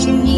Your faith